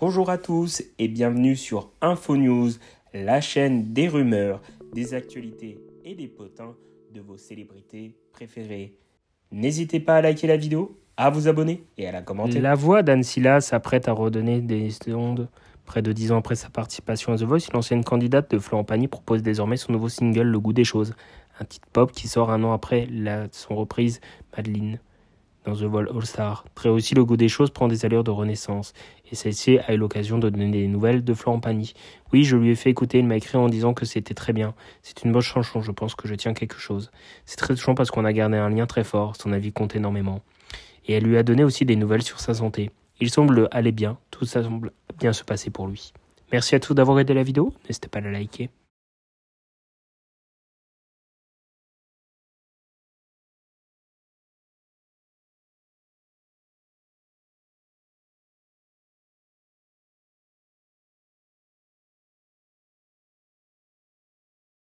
Bonjour à tous et bienvenue sur Info News, la chaîne des rumeurs, des actualités et des potins de vos célébrités préférées. N'hésitez pas à liker la vidéo, à vous abonner et à la commenter. La voix d'Anne Silla s'apprête à redonner des ondes. Près de dix ans après sa participation à The Voice, l'ancienne candidate de Florent Pagny propose désormais son nouveau single Le goût des choses, un titre pop qui sort un an après son reprise Madeleine dans The Vol All Star. Très aussi, le goût des choses prend des allures de renaissance, et celle-ci a eu l'occasion de donner des nouvelles de Florent Pagny. Oui, je lui ai fait écouter, il m'a écrit en disant que c'était très bien. C'est une bonne chanson, je pense que je tiens quelque chose. C'est très touchant parce qu'on a gardé un lien très fort, son avis compte énormément. Et elle lui a donné aussi des nouvelles sur sa santé. Il semble aller bien, tout ça semble bien se passer pour lui. Merci à tous d'avoir aidé la vidéo, n'hésitez pas à la liker.